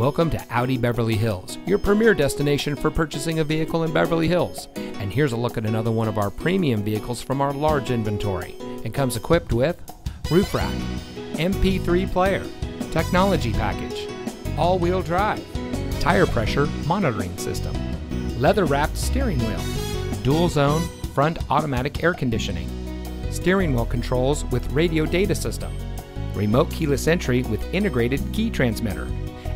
Welcome to Audi Beverly Hills, your premier destination for purchasing a vehicle in Beverly Hills. And here's a look at another one of our premium vehicles from our large inventory. It comes equipped with roof rack, MP3 player, technology package, all-wheel drive, tire pressure monitoring system, leather-wrapped steering wheel, dual zone front automatic air conditioning, steering wheel controls with radio data system, remote keyless entry with integrated key transmitter,